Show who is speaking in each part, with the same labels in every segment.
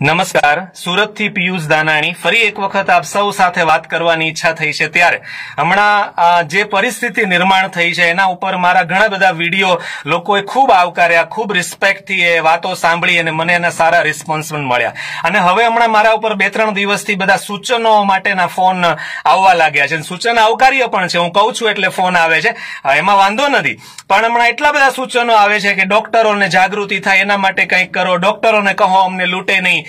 Speaker 1: નમસ્કાર. સુરતથી પિયુષ દાનાણી. ફરી એક વખત આપ સૌ સાથે વાત કરવાની ઈચ્છા થઈ છે ત્યારે. હમણાં જે પરિસ્થિતિ નિર્માણ થઈ છે, એના ઉપર મારા ઘણા બધા વીડિયો લોકોએ ખૂબ આવકાર્યા, ખૂબ રિસ્પેક્ટથી એ વાતો સાંભળી અને મને એના સારા રિસ્પોન્સ પણ મળ્યા. અને હવે હમણાં મારા ઉપર બે ત્રણ દિવસથી બધા સૂચનો માટેના ફોન આવવા લાગ્યા છે. સૂચન આવકાર્ય પણ છે. હું કહું છું એટલે ફોન આવે છે. એમાં વાંધો નથી. પણ હમણાં એટલા બધા સૂચનો આવે છે કે ડોક્ટરોને જાગૃતિ થાય, એના માટે કંઈક કરો. ડોક્ટરોને કહો અમને લૂંટે નહીં.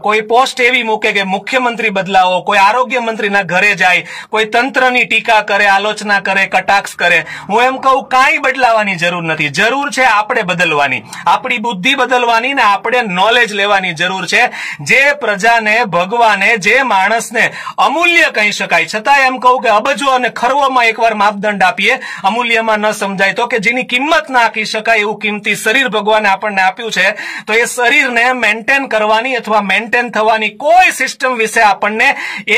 Speaker 1: કોઈ પોસ્ટ એવી મૂકે કે મુખ્યમંત્રી બદલાવો, કોઈ આરોગ્ય મંત્રીના ઘરે જાય, કોઈ તંત્રની ટીકા કરે, આલોચના કરે, કટાક્ષ કરે. હું એમ કહું, કાંઈ બદલાવાની જરૂર નથી. જરૂર છે આપણે બદલવાની. આપણી બુદ્ધિ બદલવાની ને આપણે નોલેજ લેવાની જરૂર છે. જે પ્રજાને, ભગવાને, જે માણસને અમૂલ્ય કહી શકાય. છતાં એમ કહું કે અબજો અને ખરવોમાં એકવાર માપદંડ આપીએ, અમૂલ્યમાં ન સમજાય તો કે જેની કિંમત ના આપી શકાય એવું કિંમતી શરીર ભગવાને આપણને આપ્યું છે, તો એ શરીરને મેન્ટેન કરવાની અથવા મેન્ટેન થવાની કોઈ સિસ્ટમ વિશે આપણને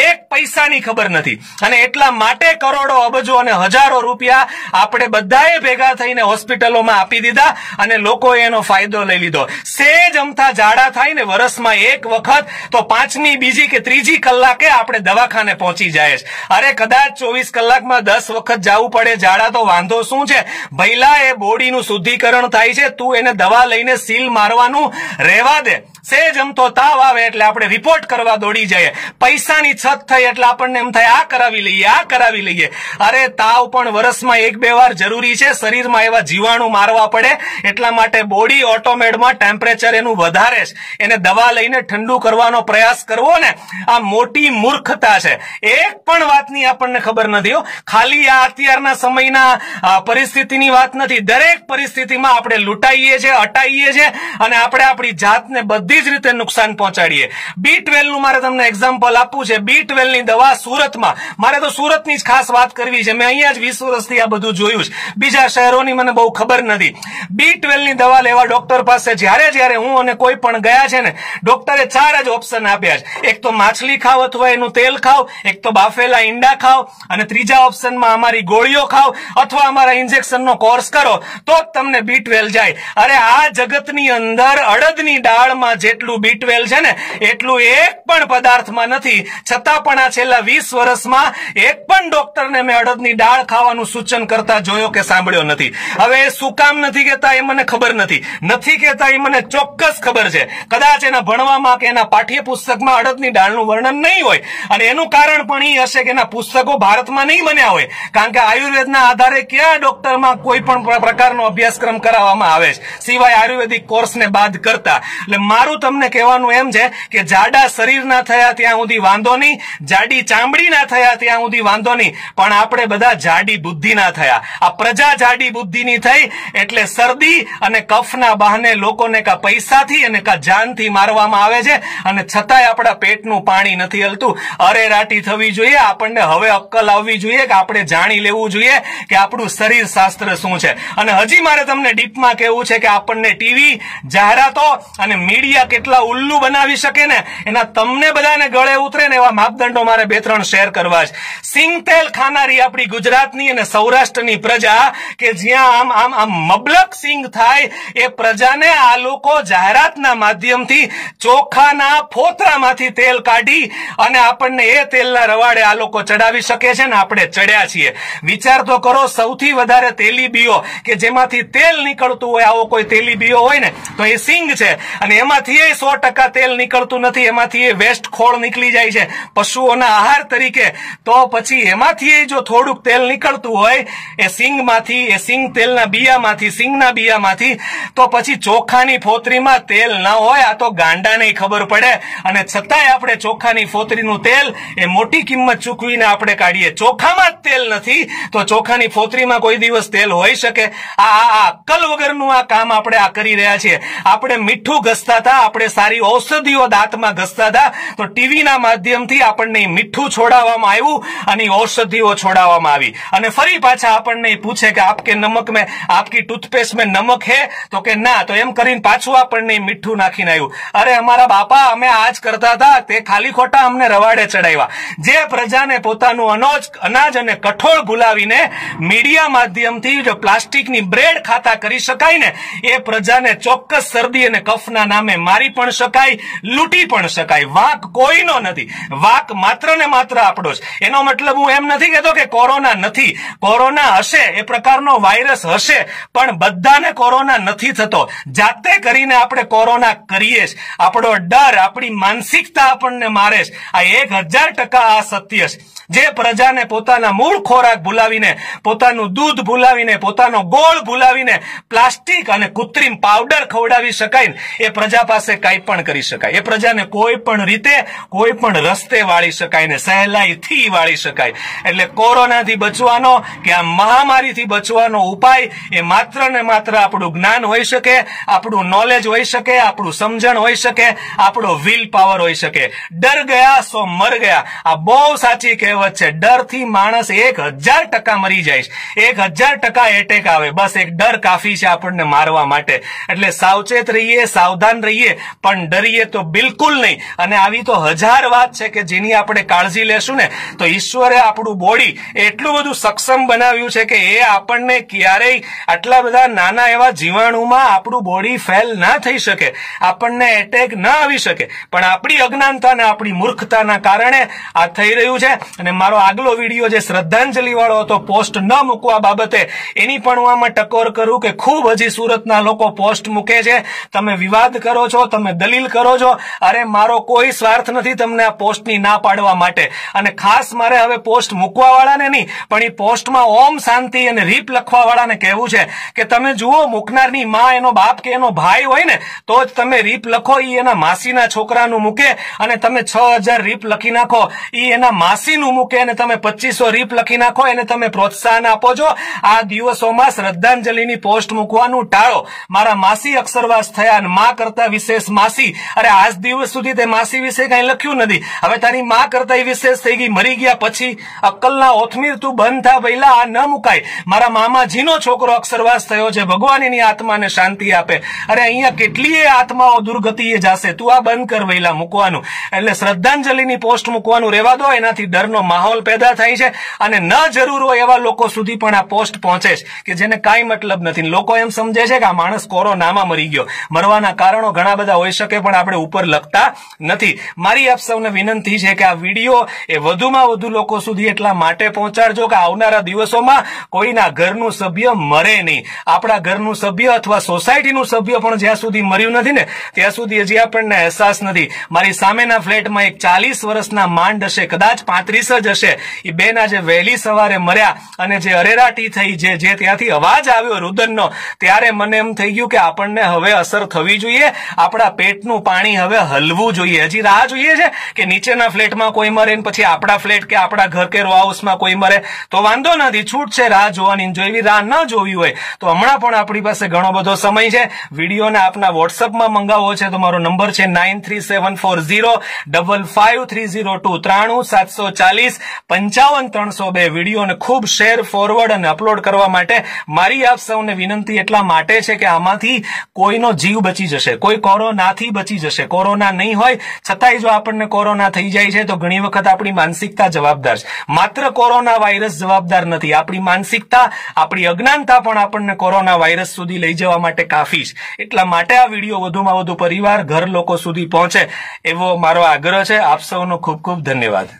Speaker 1: એક પૈસાની ખબર નથી. અને એટલા માટે કરોડો અબજો અને હજારો રૂપિયા આપણે બધાએ ભેગા થઈને હોસ્પિટલોમાં આપી દીધા અને લોકોએ એનો ફાયદો લઈ લીધો. સેજ અમથા જાડા થાય ને વર્ષમાં એક વખત તો પાંચમી બીજી કે ત્રીજી કલાકે આપણે દવાખાને પહોંચી જાય છે. અરે કદાચ ચોવીસ કલાકમાં દસ વખત જવું પડે જાડા તો વાંધો શું છે? ભૈલા એ બોડીનું શુદ્ધિકરણ થાય છે, તું એને દવા લઈને સીલ મારવાનું રહેવા દે. સેજ અમથો તાવ આવે એટલે આપણે રિપોર્ટ કરવા દોડી જઈએ. પૈસાની છત થઈ એટલે આપણને એમ થાય, આ કરાવી લઈએ, આ કરાવી લઈએ. અરે, તાવ પણ વર્ષમાં એક બે વાર જરૂરી છે. શરીરમાં એવા જીવાણુ મારવા પડે. એટલા માટે બોડી ઓટોમેટમાં ટેમ્પરેચર એનું વધારે છે. એને દવા લઈને ઠંડુ કરવાનો પ્રયાસ કરવો ને, આ મોટી મૂર્ખતા છે. એક પણ વાતની આપણને ખબર નથી ખાલી આ અત્યારના સમયના પરિસ્થિતિની વાત નથી. દરેક પરિસ્થિતિમાં આપણે લૂંટાઈએ છીએ અટાઈએ છીએ અને આપણે આપણી જાતને બધી જ રીતે નુકસાન પહોંચાડીએ. બી ટ્વેલ્વનું મારે તમને એક્ઝામ્પલ આપવું છે. બી ટ્વેલ્વની દવા સુરતમાં. મારે તો સુરતની જ ખાસ વાત કરવી છે. મેં અહીંયા જ વીસ વર્ષથી આ બધું જોયું છે. બીજા શહેરોની મને બહુ ખબર નથી. બી ટ્વેલ્વની દવા લેવા ડોક્ટર પાસે જ્યારે જ્યારે હું અને કોઈ પણ ગયા છે ને ડોક્ટરે ચાર જ ઓપ્શન આપ્યા છે. એક તો માછલી ખાવ અથવા એનું તેલ ખાવ, એક તો બાફેલા ઈંડા ખાવ, અને ત્રીજા ઓપ્શનમાં અમારી ગોળીઓ ખાવ, અથવા અમારા ઇન્જેક્શનનો કોર્સ કરો, તો જ તમને બી જાય. અરે આ જગતની અંદર અડદની દાળમાં જેટલું બી છે ને, એટલું એક પણ પદાર્થમાં નથી. છતાં પણ આ છેલ્લા વીસ વર્ષમાં એક પણ ડોક્ટરને મેં અડદની દાળ ખાવાનું સૂચન કરતા જોયો કે સાંભળ્યો નથી. હવે શું કામ નથી કહેતા એ મને ખબર નથી. નથી કહેતા એ મને ચોક્કસ ખબર છે. કદાચ એના ભણવામાં કે એના પાઠ્યપુસ્તકમાં અડદની દાળનું વર્ણન નહીં હોય. અને એનું કારણ પણ એ હશે કે એના પુસ્તકો ભારતમાં નહીં બન્યા હોય. કારણ કે આયુર્વેદના આધારે ક્યાં ડોક્ટરમાં કોઈ પણ પ્રકારનો અભ્યાસક્રમ કરાવવામાં આવે છે. સિવાય આયુર્વેદિક કોર્સને બાદ કરતા. એટલે મારું તમને કહેવાનું એમ છે કે જાડા શરીર ના થયા ત્યાં સુધી વાંધો નહીં, જાડી ચામડી ના થયા ત્યાં સુધી વાંધો નહીં, પણ આપણે બધા જાડી બુદ્ધિ ના થયા. આ પ્રજા જાડી બુદ્ધિની થઈ એટલે શરદી અને કફના બહાને લોકોને કા પૈસાથી અને કા જાનથી મારવામાં આવે છે અને છતાંય આપણા પેટનું પાણી નથી હલતું. અરેરાટી થવી જોઈએ, આપણને હવે અક્કલ આવવી જોઈએ કે આપણે જાણી લેવું જોઈએ કે આપણું શરીર શાસ્ત્ર શું છે. અને હજી મારે તમને ડીપમાં કહેવું છે કે આપણને ટીવી, જાહેરાતો અને મીડિયા કેટલા ઉલ્લુ બનાવી શકે ને, એના તમને બધાને ગળે ઉતરે ને એવા માપદંડો મારે બે ત્રણ શેર કરવા છે. સિંગતેલ ખાનારી આપણી ગુજરાતની અને સૌરાષ્ટ્રની પ્રજા કે જ્યાં આમ આમ આમ મબલક સિંગ થાય, એ પ્રજાને આ લોકો જાહેરાતના માધ્યમથી ચોખાના ફોતરામાંથી તેલ કાઢી અને આપણને એ તેલના રવાડે આ લોકો ચડાવી શકે છે ને આપણે ચડ્યા છીએ. વિચાર તો કરો સૌથી વધારે તેલીબીઓ કે જેમાંથી તેલ નીકળતું હોય, આવો કોઈ તેલીબીઓ હોય ને, તો એ સિંગ છે. અને એમાંથી સો ટકા તેલ નીકળતું નથી, એમાંથી એ વેસ્ટ ખોળ નીકળી જાય છે. પશુઓના આહાર તરીકે તો પછી એમાંથી જો થોડુંક તેલ નીકળતું હોય, એ સિંગમાંથી, એ સિંગ તેલના બિયામાંથી, સિંગના બિયામાંથી, તો પછી ચોખાની ફોતરીમાં તેલ ના હોય, આ તો ગાંડાને ખબર પડે. અને છતાંય આપણે ચોખાની ફોતરીનું તેલ, એ મોટી કિંમત ચૂકવીને આપણે કાઢીએ. ચોખામાં જ તેલ નથી, તો ચોખાની ફોતરીમાં કોઈ દિવસ તેલ હોઈ શકે. આ અક્કલ વગરનું આ કામ આપણે આ કરી રહ્યા છીએ. આપણે મીઠું ઘસતા આપણે સારી ઔષધિઓ દાંતમાં ઘસતા હતા. તો ટીવીના માધ્યમથી આપણને મીઠું છોડાવવામાં આવ્યું અને ઔષધિઓ છોડાવવામાં આવી. અને ફરી પાછા આપણને પૂછે કે આપકે નમક મેં, આપકી ટૂથપેસ્ટ મેં નમક હે? તો કે ના, તો એમ કરીને પાછું આપણને મીઠું નાખીને આવ્યું. અરે, અમારા બાપા અમે આજ કરતા હતા, તે ખાલી ખોટા અમને રવાડે ચડાવ્યા. જે પ્રજાને પોતાનું અનાજ અનાજ અને કઠોળ ભૂલાવીને મીડિયા માધ્યમથી જો પ્લાસ્ટિકની બ્રેડ ખાતા કરી શકાય ને, એ પ્રજાને ચોક્કસ શરદી અને કફના નામે મારી પણ શકાય, લૂંટી પણ શકાય. વાંક કોઈનો નથી. વાંક માત્ર ને માત્ર આપણો જ. એનો મતલબ હું એમ નથી કહેતો કે કોરોના નથી. કોરોના હશે, એ પ્રકારનો વાયરસ હશે, પણ બધાને કોરોના નથી થતો. જાતે કરીને આપણે કોરોના કરીએ આપણો ડર, આપણી માનસિકતા આપણને મારે આ એક હજાર ટકા આ સત્ય છે. જે પ્રજાને પોતાના મૂળ ખોરાક ભૂલાવીને, પોતાનું દૂધ ભૂલાવીને, પોતાનો ગોળ ભૂલાવીને પ્લાસ્ટિક અને કૃત્રિમ પાવડર ખવડાવી શકાય એ પ્રજા પાસે કાંઈ પણ કરી શકાય. એ પ્રજાને કોઈ પણ રીતે કોઈ પણ રસ્તે વાળી શકાય ને સહેલાઈથી વાળી શકાય. એટલે કોરોનાથી બચવાનો કે આ મહામારીથી બચવાનો ઉપાય એ માત્ર ને માત્ર આપણું જ્ઞાન હોઈ શકે, આપણું નોલેજ હોઈ શકે, આપણું સમજણ હોઈ શકે, આપણો વિલ પાવર હોઈ શકે. ડર ગયા સો મર ગયા. આ બહુ સાચી કહેવત છે. ડરથી માણસ એક હજાર ટકા મરી જાય એક હજાર ટકા એટેક આવે. બસ એક ડર કાફી છે આપણને મારવા માટે. એટલે સાવચેત રહીએ, સાવધાન રહીએ પણ ડરીએ તો બિલકુલ નહીં. અને આવી તો હજાર વાત છે કે જેની આપણે કાળજી લેશું ને, તો ઈશ્વરે આપણું બોડી એટલું બધું સક્ષમ બનાવ્યું છે કે એ આપણને ક્યારેય આટલા બધા નાના એવા જીવાણુમાં આપણું બોડી ફેલ ના થઈ શકે, આપણને એટેક ના આવી શકે. પણ આપણી અજ્ઞાનતા ને આપણી મૂર્ખતાના કારણે આ થઈ રહ્યું છે. અને મારો આગલો વીડિયો જે શ્રદ્ધાંજલિ વાળો હતો, પોસ્ટ ન મૂકવા બાબતે, એની પણ હું આમાં ટકોર કરું કે ખૂબ હજી સુરતના લોકો પોસ્ટ મૂકે છે. તમે વિવાદ કરો છો તમે દલીલ કરો છો, અરે મારો કોઈ સ્વાર્થ નથી તમને આ પોસ્ટની ના પાડવા માટે. અને ખાસ મારે હવે પોસ્ટ મૂકવા વાળાને નહીં, પણ એ પોસ્ટમાં ઓમ શાંતિ અને રીપ લખવા વાળાને કહેવું છે કે તમે જુઓ મૂકનારની માં એનો બાપ કે એનો ભાઈ હોય ને, તો જ તમે રીપ લખો એ એના માસીના છોકરાનું મૂકે, અને તમે છ હજાર રીપ લખી નાખો એ એના માસીનું મૂકે, અને તમે પચીસો રીપ લખી નાખો, એને તમે પ્રોત્સાહન આપો છો. આ દિવસોમાં શ્રદ્ધાંજલિની પોસ્ટ મૂકવાનું ટાળો. મારા માસી અક્ષરવાસ થયા અને માં કરતા વિશેષ માસી. અરે આજ દિવસ સુધી તે માસી વિશે કઈ લખ્યું નથી. હવે તારી માં કરતા વિશેષ થઈ ગઈ. મરી ગયા પછી અક્કલના ઓથમીર તું બંધ થા પહેલા આ ન મુકાય. મારા મામાજીનો છોકરો અક્ષરવાસ થયો છે. ભગવાન એની આત્માને શાંતિ આપે. અરે અહીંયા કેટલીય આત્માઓ દુર્ગતિએ જશે. તું આ બંધ કર વહેલા મૂકવાનું. એટલે શ્રદ્ધાંજલિની પોસ્ટ મૂકવાનું રહેવા દો. એનાથી ડરનો માહોલ પેદા થાય છે. અને ન જરૂર હોય એવા લોકો સુધી પણ આ પોસ્ટ પહોંચે છે. કે જેને કાંઈ મતલબ નથી. લોકો એમ સમજે છે કે આ માણસ કોરોનામાં મરી ગયો. મરવાના કારણો ઘણા બધા હોઈ શકે પણ આપણે ઉપર લખતા નથી. મારી આપ સૌને વિનંતી છે કે આ વીડિયો એ વધુમાં વધુ લોકો સુધી એટલા માટે પહોંચાડજો કે આવનારા દિવસોમાં કોઈના ઘરનું સભ્ય મરે નહીં. આપણા ઘરનું સભ્ય અથવા સોસાયટીનું સભ્ય પણ જ્યાં સુધી મર્યું નથી ને, ત્યાં સુધી હજી આપણને અહેસાસ નથી. મારી સામેના ફ્લેટમાં એક ચાલીસ વર્ષના માંડ હશે, કદાચ પાંત્રીસ જ હશે. એ બેન આજે વહેલી સવારે મર્યા અને જે અરેરાટી થઈ જે જે ત્યાંથી અવાજ આવ્યો રુદનનો, ત્યારે મને એમ થઈ ગયું કે આપણને હવે અસર થવી જોઈએ. આપણા પેટનું પાણી હવે હલવું જોઈએ. હજી રાહ જોઈએ છે કે નીચેના ફ્લેટમાં કોઈ મરે પછી આપણા ફ્લેટ કે આપણા ઘર કે રો હાઉસમાં કોઈ મરે? તો વાંધો નથી છૂટ છે રાહ જોવાની જો એવી રાહ ન જોવી હોય તો હમણાં પણ આપણી પાસે ઘણો બધો સમય છે. વિડીયોને આપના વોટ્સઅપમાં મંગાવવો છે તો મારો નંબર છે nine three seven four zero double five three zero two ત્રાણું સાતસો ચાલીસ પંચાવન ત્રણસો બે. વિડીયોને ખૂબ શેર ફોરવર્ડ અને અપલોડ કરવા માટે મારી આપ સૌને વિનંતી એટલા માટે છે કે આમાંથી કોઈનો જીવ બચી જશે. કોઈ કોરોનાથી બચી જશે. કોરોના નહીં હોય, છતાંય જો આપણને કોરોના થઈ જાય છે, તો ઘણી વખત આપણી માનસિકતા જવાબદાર છે. માત્ર કોરોના વાયરસ જવાબદાર નથી. આપણી માનસિકતા, આપણી અજ્ઞાનતા પણ આપણને કોરોના વાયરસ સુધી લઈ જવા માટે કાફી છે. એટલા માટે આ વીડિયો વધુમાં વધુ પરિવાર, ઘર લોકો સુધી પહોંચે એવો મારો આગ્રહ છે. આપ સૌનો ખૂબ ખૂબ ધન્યવાદ.